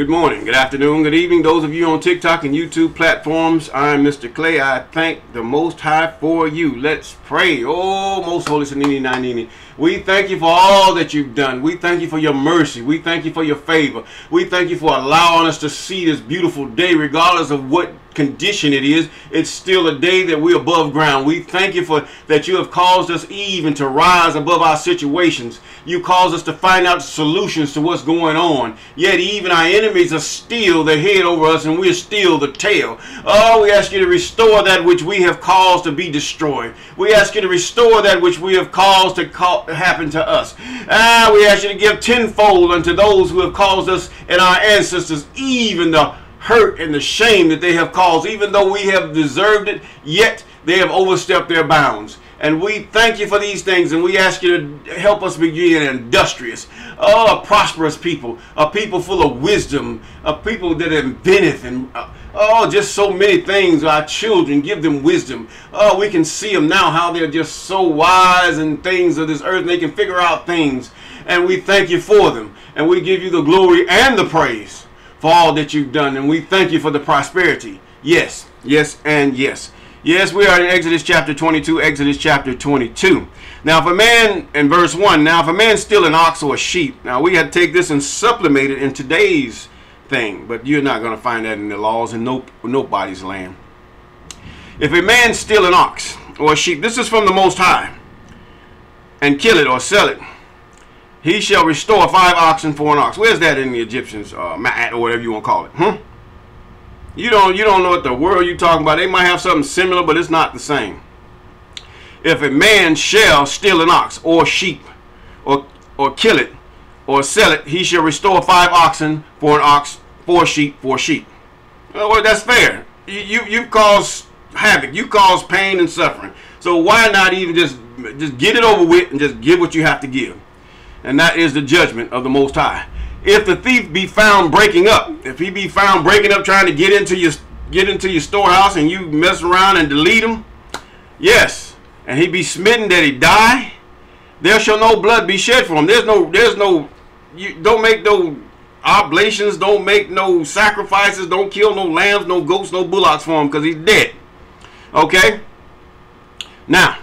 Good morning, good afternoon, good evening. Those of you on TikTok and YouTube platforms, I'm Mr. Clay. I thank the Most High for you. Let's pray. Oh, Most Holy Sanini Nanini. We thank you for all that you've done. We thank you for your mercy. We thank you for your favor. We thank you for allowing us to see this beautiful day, regardless of what condition it is, it's still a day that we're above ground. We thank you for that you have caused us even to rise above our situations. You caused us to find out solutions to what's going on. Yet even our enemies are still the head over us and we're still the tail. Oh, we ask you to restore that which we have caused to be destroyed. We ask you to restore that which we have caused to happen to us. Ah, we ask you to give tenfold unto those who have caused us and our ancestors even the hurt and the shame that they have caused, even though we have deserved it, yet they have overstepped their bounds. And we thank you for these things, and we ask you to help us be an industrious, oh, a prosperous people, a people full of wisdom, a people that inventeth and uh, oh, just so many things. Our children, give them wisdom. Oh, we can see them now how they're just so wise in things of this earth. And they can figure out things, and we thank you for them, and we give you the glory and the praise for all that you've done. And we thank you for the prosperity. Yes, yes, and yes. Yes, we are in Exodus chapter 22, Exodus chapter 22. Now, if a man, in verse 1, now if a man steal an ox or a sheep, now we had to take this and supplement it in today's thing, but you're not going to find that in the laws in no, nobody's land. If a man steal an ox or a sheep, this is from the Most High, and kill it or sell it, he shall restore five oxen for an ox. Where's that in the Egyptians, uh, ma'at or whatever you want to call it? Huh? You don't you don't know what the world you talking about. They might have something similar, but it's not the same. If a man shall steal an ox or sheep, or or kill it, or sell it, he shall restore five oxen for an ox, four sheep for sheep. Well, that's fair. You you, you cause havoc. You cause pain and suffering. So why not even just just get it over with and just give what you have to give? And that is the judgment of the Most High. If the thief be found breaking up, if he be found breaking up trying to get into your get into your storehouse and you mess around and delete him, yes, and he be smitten that he die, there shall no blood be shed for him. There's no there's no you don't make no oblations, don't make no sacrifices, don't kill no lambs, no goats, no bullocks for him because he's dead. Okay? Now,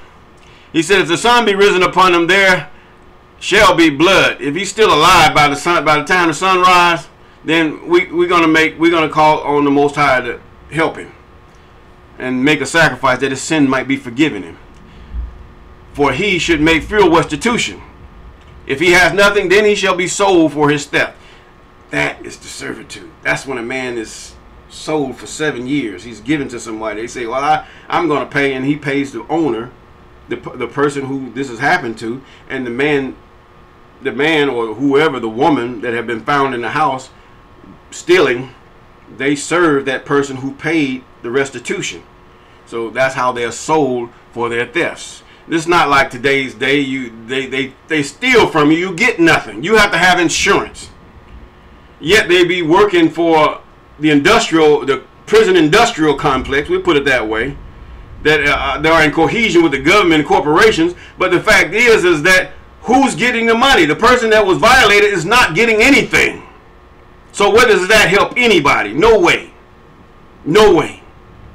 he said, if the sun be risen upon him there, shall be blood. If he's still alive by the sun, by the time the sunrise, then we we're gonna make we're gonna call on the Most High to help him and make a sacrifice that his sin might be forgiven him. For he should make full restitution. If he has nothing, then he shall be sold for his theft. That is the servitude. That's when a man is sold for seven years. He's given to somebody. They say, "Well, I I'm to pay," and he pays the owner, the the person who this has happened to, and the man the man or whoever, the woman that have been found in the house stealing, they serve that person who paid the restitution. So that's how they're sold for their thefts. This is not like today's day. You they, they, they steal from you, you get nothing. You have to have insurance. Yet they be working for the industrial, the prison industrial complex, we put it that way, that uh, they are in cohesion with the government and corporations. But the fact is, is that who's getting the money? The person that was violated is not getting anything. So what does that help anybody? No way. No way.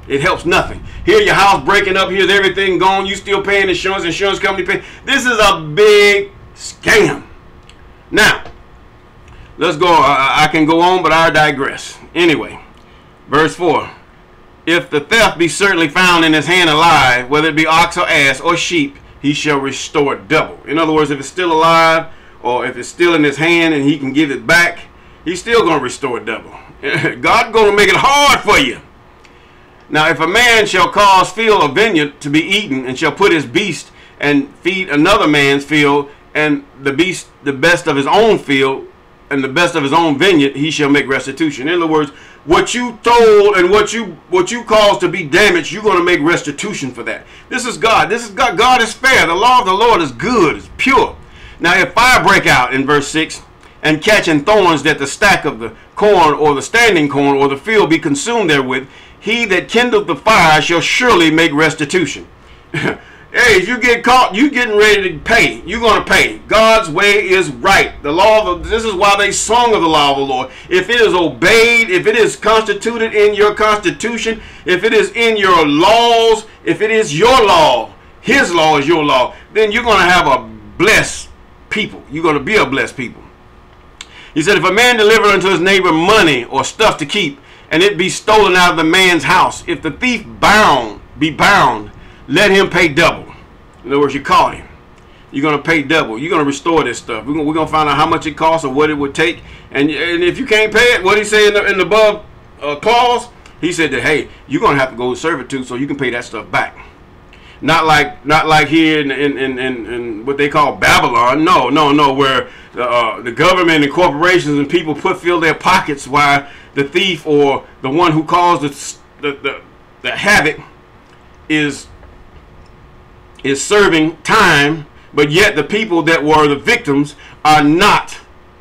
It helps nothing. Here your house breaking up, here's everything gone, you still paying insurance, insurance company pay. This is a big scam. Now, let's go. I, I can go on, but I digress. Anyway, verse 4. If the theft be certainly found in his hand alive, whether it be ox or ass or sheep, he shall restore double. In other words, if it's still alive or if it's still in his hand and he can give it back, he's still going to restore double. God's going to make it hard for you. Now, if a man shall cause field or vineyard to be eaten and shall put his beast and feed another man's field and the beast the best of his own field and the best of his own vineyard, he shall make restitution. In other words, what you told and what you what you caused to be damaged, you're going to make restitution for that. This is God. This is God. God is fair. The law of the Lord is good. It's pure. Now, if fire break out in verse six and catching thorns that the stack of the corn or the standing corn or the field be consumed therewith, he that kindled the fire shall surely make restitution. Hey, if you get caught, you getting ready to pay. You're gonna pay. God's way is right. The law of this is why they sung of the law of the Lord. If it is obeyed, if it is constituted in your constitution, if it is in your laws, if it is your law, His law is your law, then you're gonna have a blessed people. You're gonna be a blessed people. He said, if a man deliver unto his neighbor money or stuff to keep, and it be stolen out of the man's house, if the thief bound be bound let him pay double. In other words, you caught him. You're going to pay double. You're going to restore this stuff. We're going to find out how much it costs or what it would take. And, and if you can't pay it, what he said in the, in the above uh, clause, he said that, hey, you're going to have to go to servitude so you can pay that stuff back. Not like not like here in, in, in, in, in what they call Babylon. No, no, no, where uh, the government and corporations and people put fill their pockets while the thief or the one who caused the, the, the, the havoc is is serving time, but yet the people that were the victims are not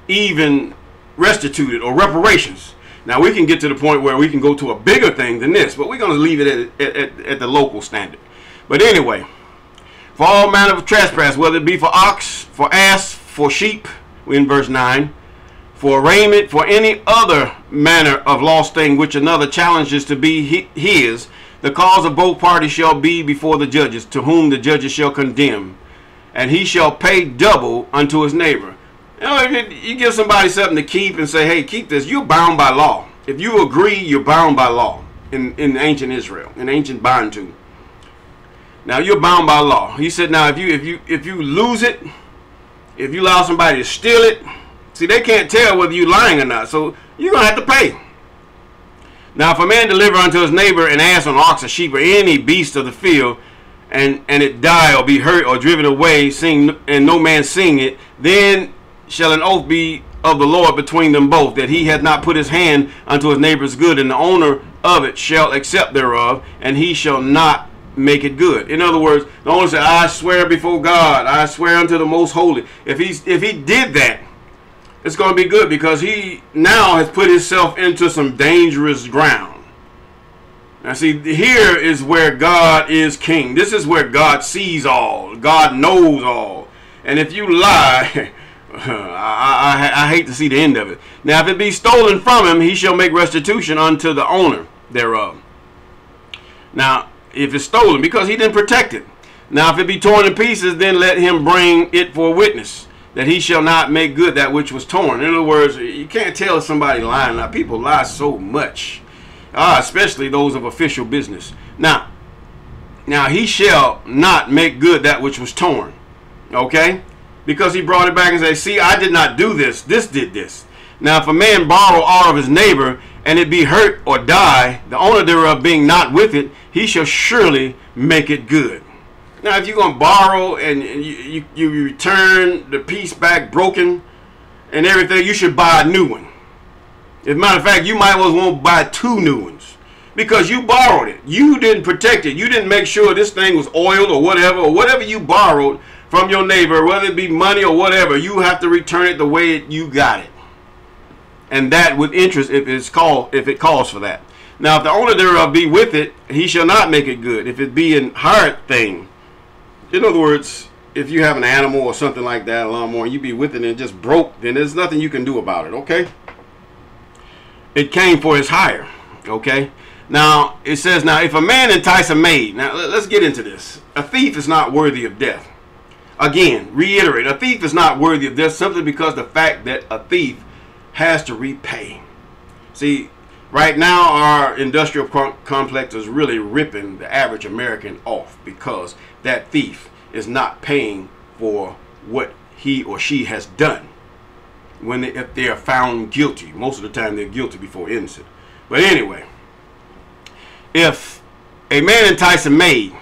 even restituted or reparations. Now we can get to the point where we can go to a bigger thing than this, but we're going to leave it at, at, at, the local standard. But anyway, for all manner of trespass, whether it be for ox, for ass, for sheep, in verse 9, for raiment, for any other manner of lost thing which another challenges to be his, the cause of both parties shall be before the judges, to whom the judges shall condemn, and he shall pay double unto his neighbor. You know, if you give somebody something to keep and say, hey, keep this, you're bound by law. If you agree, you're bound by law in, in ancient Israel, in ancient Bantu. Now you're bound by law. He said, now if you if you if you lose it, if you allow somebody to steal it, see they can't tell whether you're lying or not. So you're gonna have to pay. Now, if a man deliver unto his neighbor an ass, an ox, a sheep, or any beast of the field, and and it die or be hurt or driven away, sing and no man sing it, then shall an oath be of the Lord between them both, that he hath not put his hand unto his neighbor's good, and the owner of it shall accept thereof, and he shall not make it good. In other words, the owner said, I swear before God, I swear unto the most holy. If he's if he did that, it's going to be good because he now has put himself into some dangerous ground. Now, see, here is where God is king. This is where God sees all. God knows all. And if you lie, I, I, I, hate to see the end of it. Now, if it be stolen from him, he shall make restitution unto the owner thereof. Now, if it's stolen, because he didn't protect it. Now, if it be torn in pieces, then let him bring it for witness that he shall not make good that which was torn. In other words, you can't tell somebody lying. Now, people lie so much, uh, especially those of official business. Now, now he shall not make good that which was torn. Okay? Because he brought it back and said, see, I did not do this. This did this. Now, if a man borrow all of his neighbor, and it be hurt or die, the owner thereof being not with it, he shall surely make it good. Now, if you're to borrow and you, you, you return the piece back broken and everything, you should buy a new one. As a matter of fact, you might as well want to buy two new ones because you borrowed it. You didn't protect it. You didn't make sure this thing was oiled or whatever, or whatever you borrowed from your neighbor, whether it be money or whatever, you have to return it the way you got it. And that with interest if it's called if it calls for that. Now if the owner thereof be with it, he shall not make it good. If it be an hired thing, in other words, if you have an animal or something like that, a lawnmower, and you be with it and just broke, then there's nothing you can do about it, okay? It came for his hire, okay? Now, it says, now, if a man entice a maid, now let's get into this. A thief is not worthy of death. Again, reiterate, a thief is not worthy of death simply because the fact that a thief has to repay. See, right now our industrial complex is really ripping the average American off because that thief is not paying for what he or she has done when they, if they are found guilty. Most of the time they're guilty before innocent. But anyway, if a man entice a maid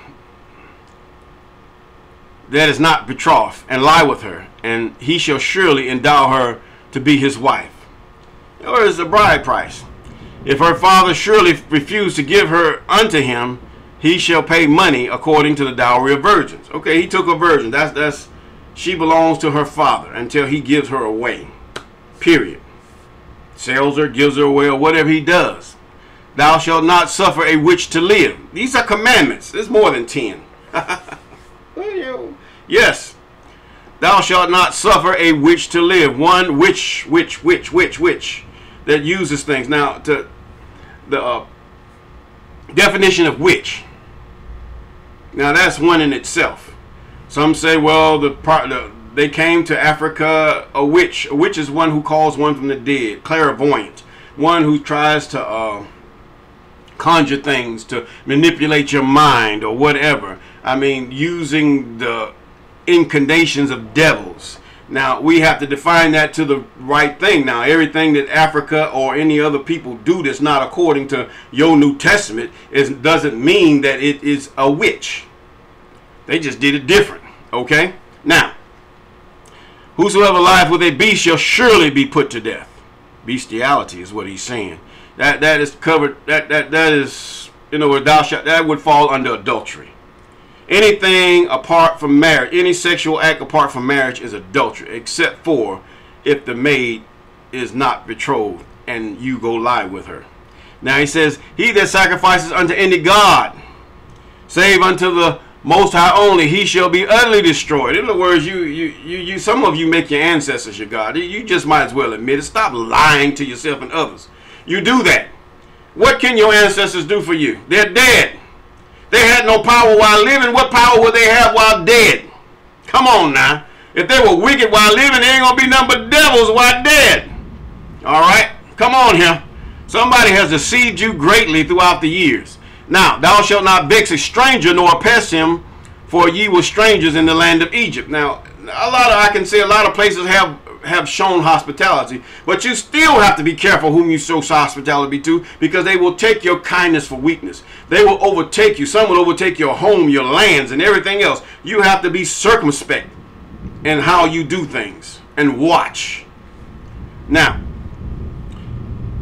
that is not betrothed and lie with her, and he shall surely endow her to be his wife. Or is the bride price. If her father surely refuse to give her unto him, he shall pay money according to the dowry of virgins. Okay, he took a virgin. That's that's she belongs to her father until he gives her away. Period. Sells her, gives her away, or whatever he does. Thou shalt not suffer a witch to live. These are commandments. There's more than ten. Yes, thou shalt not suffer a witch to live. One witch, witch, witch, witch, witch that uses things. Now, to the uh, definition of witch. Now, that's one in itself. Some say, well, the, the they came to Africa a witch. A witch is one who calls one from the dead, clairvoyant, one who tries to uh, conjure things to manipulate your mind or whatever. I mean, using the incarnations of devils. Now, we have to define that to the right thing. Now, everything that Africa or any other people do that's not according to your New Testament is, doesn't mean that it is a witch. They just did it different. Okay? Now, whosoever lieth with a beast shall surely be put to death. Bestiality is what he's saying. That that is covered. That that that is you know where thou shalt that would fall under adultery. Anything apart from marriage, any sexual act apart from marriage is adultery, except for if the maid is not betrothed and you go lie with her. Now he says, He that sacrifices unto any God, save unto the most high only, he shall be utterly destroyed. In other words, you, you, you, you, some of you make your ancestors your God. You just might as well admit it. Stop lying to yourself and others. You do that. What can your ancestors do for you? They're dead. They had no power while living. What power would they have while dead? Come on now. If they were wicked while living, they ain't going to be nothing but devils while dead. All right? Come on here. Somebody has deceived you greatly throughout the years. Now, thou shalt not vex a stranger nor oppress him, for ye were strangers in the land of Egypt. Now, a lot of I can say a lot of places have have shown hospitality, but you still have to be careful whom you show hospitality to, because they will take your kindness for weakness. They will overtake you. Some will overtake your home, your lands, and everything else. You have to be circumspect in how you do things and watch. Now,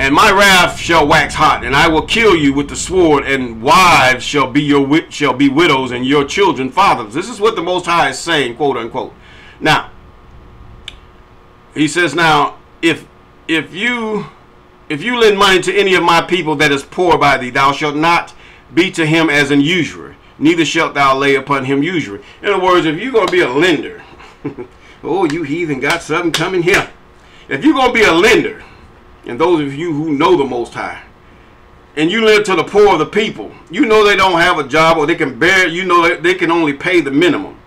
and my wrath shall wax hot, and I will kill you with the sword, and wives shall be your shall be widows, and your children fathers. This is what the Most High is saying, quote unquote. Now, he says, now if if you if you lend money to any of my people that is poor by thee, thou shalt not be to him as an usurer, neither shalt thou lay upon him usury. In other words, if you're gonna be a lender, oh, you heathen got something coming here. If you're gonna be a lender and those of you who know the Most High, and you live to the poor of the people, you know they don't have a job or they can bear, you know they can only pay the minimum.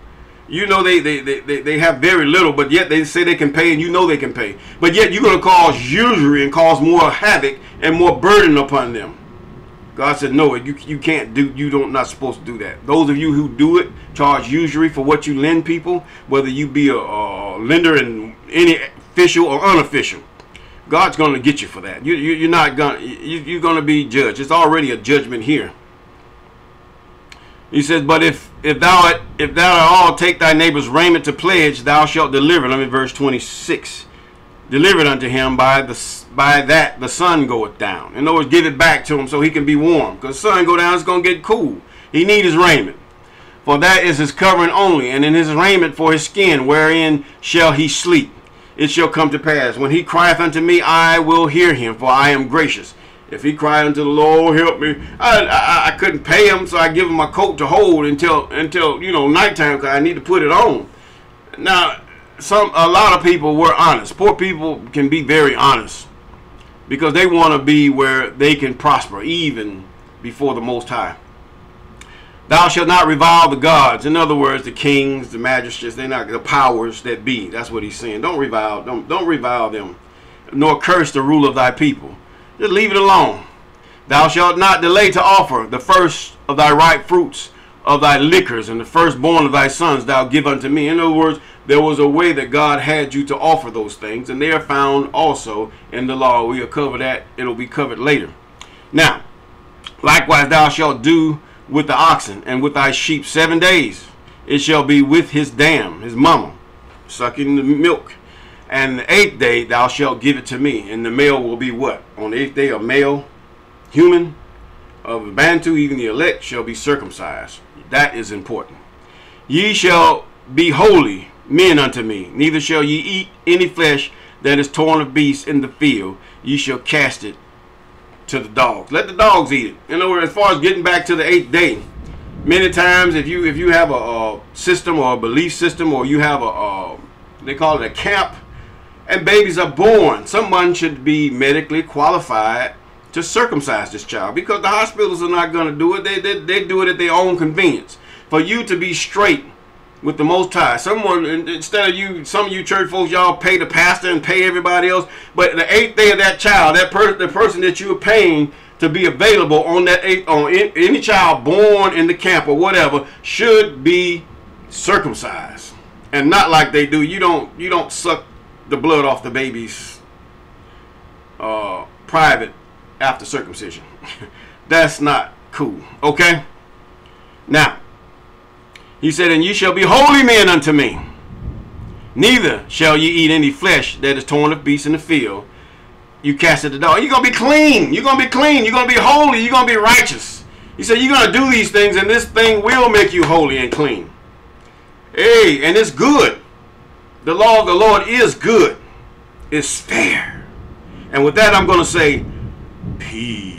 You know they, they, they, they have very little, but yet they say they can pay and you know they can pay. But yet you're going to cause usury and cause more havoc and more burden upon them. God said, no, you, you can't do, you don't not supposed to do that. Those of you who do it, charge usury for what you lend people, whether you be a, a lender in any official or unofficial. God's going to get you for that. You, you, are not going. You, you're going to be judged. It's already a judgment here. He says, "But if if thou if thou at all take thy neighbor's raiment to pledge, thou shalt deliver." Let me verse twenty six. Delivered unto him by the by that the sun goeth down. In other words, give it back to him so he can be warm. Because sun go down, it's going to get cool. He need his raiment. For that is his covering only, and in his raiment for his skin, wherein shall he sleep it shall come to pass. When he crieth unto me, I will hear him, for I am gracious. If he cried unto the Lord, help me, I, I, I couldn't pay him, so I give him my coat to hold until until you know nighttime, because I need to put it on. Now, some a lot of people were honest. Poor people can be very honest because they want to be where they can prosper, even before the Most High. Thou shalt not revile the gods. In other words, the kings, the magistrates, they're not the powers that be. That's what he's saying. Don't revile, don't, don't revile them, nor curse the rule of thy people. Just leave it alone. Thou shalt not delay to offer the first of thy ripe fruits of thy liquors and the firstborn of thy sons thou give unto me. In other words, there was a way that God had you to offer those things, and they are found also in the law. We'll cover that. It'll be covered later. Now, likewise thou shalt do with the oxen and with thy sheep seven days. It shall be with his dam, his mama, sucking the milk. And the eighth day thou shalt give it to me. And the male will be what? On the eighth day, a male, human, of Bantu, even the elect, shall be circumcised. That is important. Ye shall be holy men unto me. Neither shall ye eat any flesh that is torn of beasts in the field. Ye shall cast it to the dogs. Let the dogs eat it. In other words, as far as getting back to the eighth day, many times if you if you have a, a system or a belief system or you have a, a they call it a camp and babies are born. Someone should be medically qualified to circumcise this child because the hospitals are not going to do it. They, they, they do it at their own convenience. For you to be straight with the most high. Someone instead of you some of you church folks y'all pay the pastor and pay everybody else but the eighth day of that child that person the person that you're paying to be available on that eighth, on any child born in the camp or whatever should be circumcised. And not like they do. You don't you don't suck the blood off the baby's uh, private after circumcision that's not cool okay now he said and you shall be holy men unto me neither shall ye eat any flesh that is torn of beasts in the field you cast it to the dog. You're going to be clean. You're going to be clean. You're going to be holy. You're going to be righteous. He said, You're going to do these things, and this thing will make you holy and clean. Hey, and it's good. The law of the Lord is good, it's fair. And with that, I'm going to say, Peace.